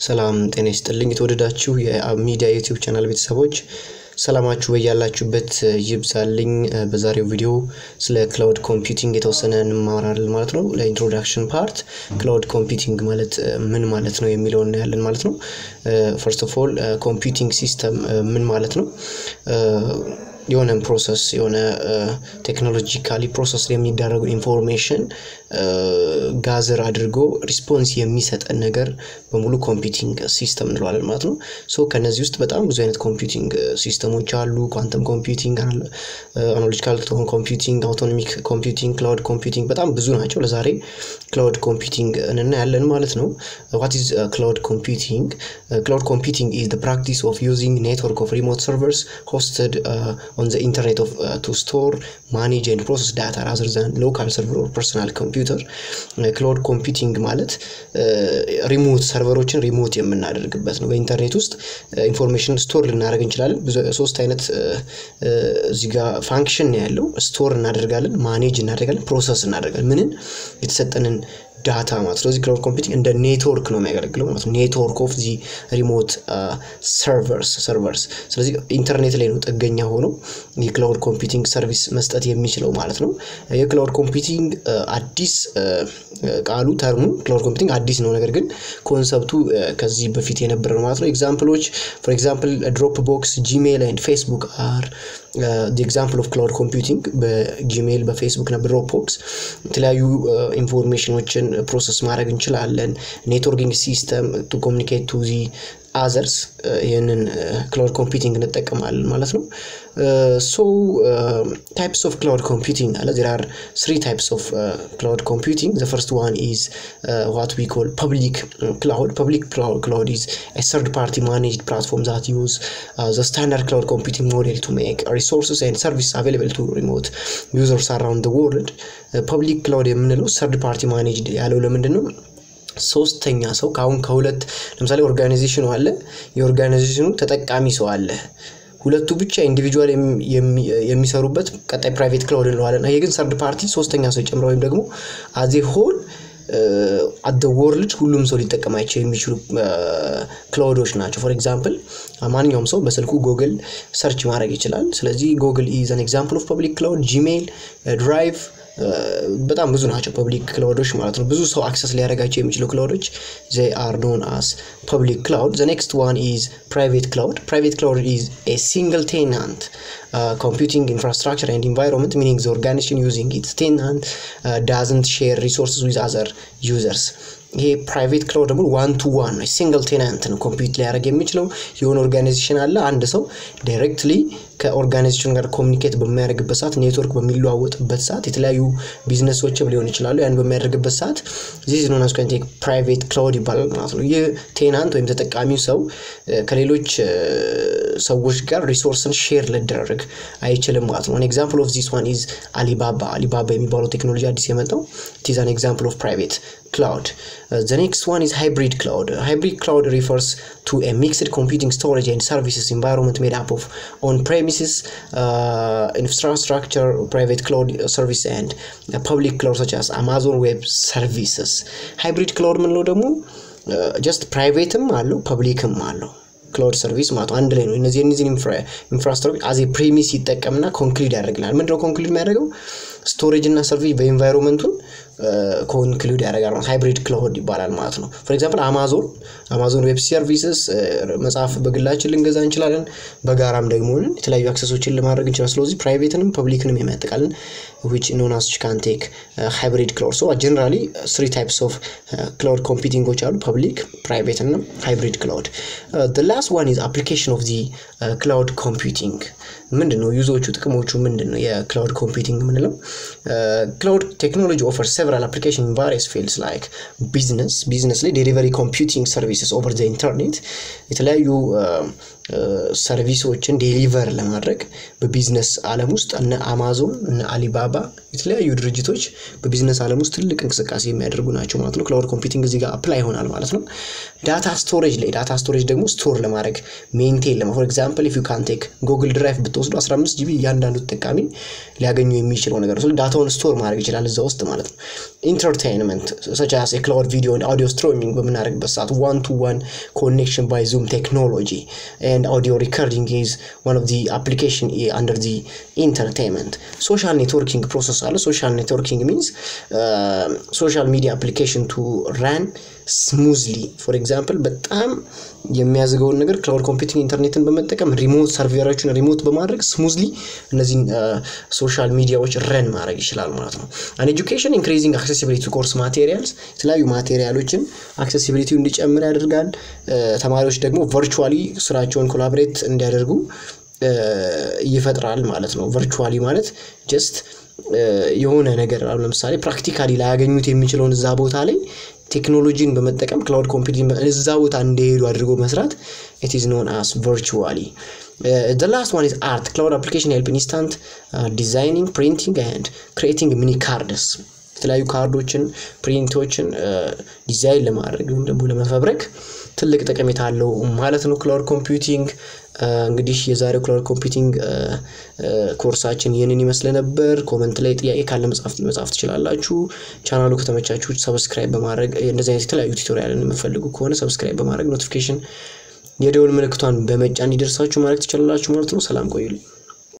ሰላም ጤና ይስጥልኝ የተወደዳችሁ የሚዲያ ዩቲዩብ ቻናል ቤተሰቦች ሰላማችሁ በያላችሁበት ይብዛልኝ። በዛሬው ቪዲዮ ስለ cloud computing የተወሰነ እንማራለን ማለት ነው። ለ introduction part cloud computing ማለት ምን ማለት ነው የሚለውን እናያለን ማለት ነው። First of all computing system ምን ማለት ነው? የሆነ process የሆነ technologically process የሚደረጉ information gather አድርጎ response የሚሰጠን ነገር በሙሉ computing system እንለዋለን ማለት ነው። So ከነዚህ ውስጥ በጣም ብዙ አይነት computing system ኦች አሉ። quantum computing፣ analogical computing፣ autonomic computing፣ cloud computing በጣም ብዙ ናቸው። ለዛሬ cloud computing እናያለን ማለት ነው። What is cloud computing? Cloud computing is practice of using network of remote servers hosted on the internet of uh, to store manage and process data rather than local server or personal computer cloud computing ማለት remote server ኦችን remote የምናደርግበት ነው። በኢንተርኔት ውስጥ information store ልናደርግ እንችላለን። ሶስት አይነት እዚህ ጋር function ነው ያለው። store እናደርጋለን፣ manage እናደርጋለን፣ process እናደርጋለን። ምንን የተሰጠንን data ማለት ስለዚህ cloud computing እንደ ኔትወርክ ነው የሚያገለግለው ማለት network of the remote servers servers ስለዚህ ኢንተርኔት ላይ ነው ጥገኛ ሆኖ የ cloud computing service መስጠት የሚችለው ማለት ነው። የ cloud computing አዲስ ቃሉ term ኡ cloud computing አዲስ ነው፣ ነገር ግን concept ኡ ከዚህ በፊት የነበረ ነው ማለት ነው። example ኦች for example ድሮፕ ቦክስ፣ ጂሜል and ፌስቡክ are example of cloud computing በጂሜል በፌስቡክ እና በድሮፕቦክስ የተለያዩ information ኦችን process ማድረግ እንችላለን። Networking system to communicate to the others ይህንን cloud computing እንጠቀማለን ማለት ነው። So types of cloud computing አለ there are three types of cloud computing the first one is what we call public cloud public cloud is a third party managed platform that use the standard cloud computing model to make resources and service available to remote users around the world public cloud የምንለው third party managed ያለው ለምንድን ነው? ሶስተኛ ሰው ከአሁን ከሁለት ለምሳሌ organization ኡ አለ፣ የ organization ኡ ተጠቃሚ ሰው አለ። ሁለቱ ብቻ individual የሚሰሩበት ቀጣይ private cloud እንለዋለን። ይሄ ግን third party ሶስተኛ ሰው ጨምሮ ወይም ደግሞ as a whole other world ሁሉም ሰው ሊጠቀማቸው የሚችሉ cloud ኦች ናቸው። For example ማንኛውም ሰው በስልኩ ጎግል search ማድረግ ይችላል። ስለዚህ ጎግል is example of public cloud፣ ጂሜይል፣ ድራይቭ በጣም ብዙ ናቸው public cloud ኦች ማለት ነው። ብዙ ሰው access ሊያደርጋቸው የሚችሉ cloud ኦች they are known as public cloud። The next one is private cloud። Private cloud is a single tenant computing infrastructure and environment meaning the organization using its tenant doesn't share resources with other users ይሄ private cloud ደግሞ one to one ነው። Single tenant ነው compute ሊያደርግ የሚችለው የሆነ organization አለ። አንድ ሰው directly ከ organization ጋር communicate በሚያደርግበት ሰዓት ኔትወርክ በሚለዋወጥበት ሰዓት የተለያዩ ቢዝነሶችም ሊሆን ይችላሉ። ያን በሚያደርግበት ሰዓት this known as private cloud ይባላል ማለት ነው። ይህ tenant ወይም ተጠቃሚው ሰው ከሌሎች ሰዎች ጋር resource ን share ሊያደርግ አይችልም ማለት ነው። Example of this one is አሊባባ። አሊባባ የሚባለው ቴክኖሎጂ አዲስ የመጣው is an example of private. Uh, the next one is hybrid cloud. Hybrid cloud refers to a mixed computing storage and services environment made up of on-premises uh, infrastructure, private cloud service, and uh, public cloud such as Amazon Web Services. Hybrid cloud ምንለው ደግሞ just private ም አለው public ም አለው cloud service ማለት አንድ ላይ ነው። እነዚህ እነዚህን infrastructure as a premise ይጠቀምና conclude ያደርግልናል። ምንድነው conclude የሚያደርገው? storage እና service በ environment ኡን conclude ያደርጋል hybrid cloud ይባላል ማለት ነው። for example Amazon Amazon Web Services መጽሐፍ በግላችን ልንገዛ እንችላለን። በጋራም ደግሞ የተለያዩ access ኦችን ለማድረግ እንችላለን። ስለዚህ private ንም public ንም የሚያጠቃልል which known as can take hybrid cloud so generally three types of cloud computing ኦች አሉ public፣ private እና hybrid cloud። last one is application of the cloud computing ምንድን ነው use ኦቹ ጥቅሞቹ ምንድን ነው? የ cloud computing የምንለው ክላውድ ቴክኖሎጂ ኦፈር several application in various fields like business business ላይ ዴሊቨሪ ኮምፒውቲንግ ሰርቪስስ ኦቨር ዘ ኢንተርኔት የተለያዩ service ኦችን deliver ለማድረግ በቢዝነስ ዓለም ውስጥ እነ አማዞን እነ አሊባባ የተለያዩ ድርጅቶች በቢዝነስ ዓለም ውስጥ ትልቅ እንቅስቃሴ የሚያደርጉ ናቸው ማለት ነው። cloud computing እዚህ ጋር apply ይሆናል ማለት ነው። data storage ላይ data storage ደግሞ store ለማድረግ maintain ለማ for example if you can take Google Drive ብትወስዱ 15 GB እያንዳንዱ ተጠቃሚ ሊያገኙ የሚችለው ነገር ነው። ዳታውን store ማድረግ ይችላል እዛ ውስጥ ማለት ነው። entertainment such as የ cloud video audio streaming በምናደርግበት ሰዓት one to one connection by Zoom technology and audio recording is one of the application under the entertainment social networking process አለ። social networking means social media application to run smoothly for example በጣም የሚያግዘውን ነገር cloud computing ኢንተርኔትን በመጠቀም remote server ኦችን remote በማድረግ smoothly እነዚህን social media ዎች run ማድረግ ይችላል ማለት ነው። on education increasing accessibility course materials የተለያዩ material ኦችን accessibility ው እንዲጨምር ያደርጋል። ተማሪዎች ደግሞ virtually ስራቸውን collaborate እንዲያደርጉ ይፈጥራል ማለት ነው። virtually ማለት just የሆነ ነገር አሁን ለምሳሌ practically ላያገኙት የሚችለውን እዛ ቦታ ላይ ቴክኖሎጂን በመጠቀም cloud computing እዛ ቦታ እንደሄዱ አድርጎ መስራት it is known as virtually the last one is art cloud application help instant designing printing and creating mini cards የተለያዩ ካርዶችን print ኦችን design ለማድረግ ወይም ደግሞ ለመፈብረክ ትልቅ ጠቀሜታ አለው ማለት ነው። cloud computing እንግዲህ የዛሬው cloud computing course ኣችን ይህንን ይመስል ነበር። comment ላይ ጥያቄ ካለ መጻፍ ትችላላችሁ። ቻናሉ ከተመቻችሁ subscribe በማድረግ እንደዚህ አይነት የተለያዩ tutorial ን የምትፈልጉ ከሆነ subscribe በማድረግ notification የደውል ምልክቷን በመጫን እንዲደርሳችሁ ማድረግ ትችላላችሁ ማለት ነው። ሰላም ቆዩልኝ።